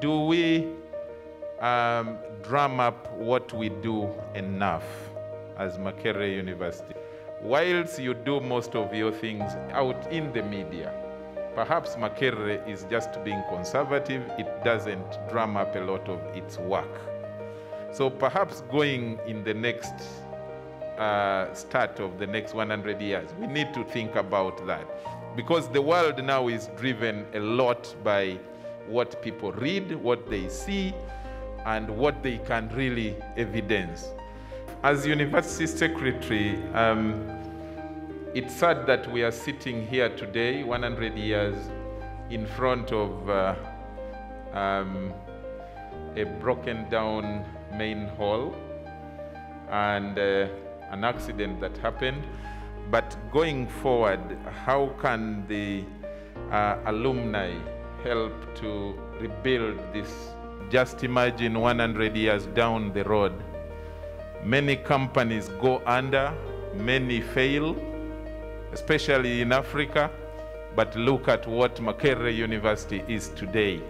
do we um, drum up what we do enough as Makerere University? Whilst you do most of your things out in the media, perhaps Makerere is just being conservative, it doesn't drum up a lot of its work. So perhaps going in the next uh, start of the next 100 years, we need to think about that. Because the world now is driven a lot by what people read, what they see, and what they can really evidence. As university secretary, um, it's sad that we are sitting here today, 100 years, in front of uh, um, a broken down main hall and uh, an accident that happened. But going forward, how can the uh, alumni help to rebuild this? Just imagine 100 years down the road, many companies go under, many fail, especially in Africa. But look at what Makerere University is today.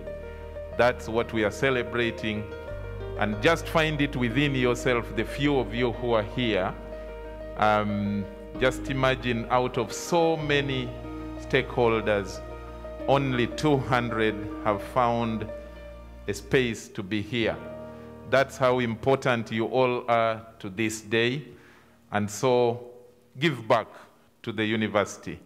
That's what we are celebrating. And just find it within yourself, the few of you who are here. Um, just imagine out of so many stakeholders, only 200 have found a space to be here. That's how important you all are to this day. And so give back to the university.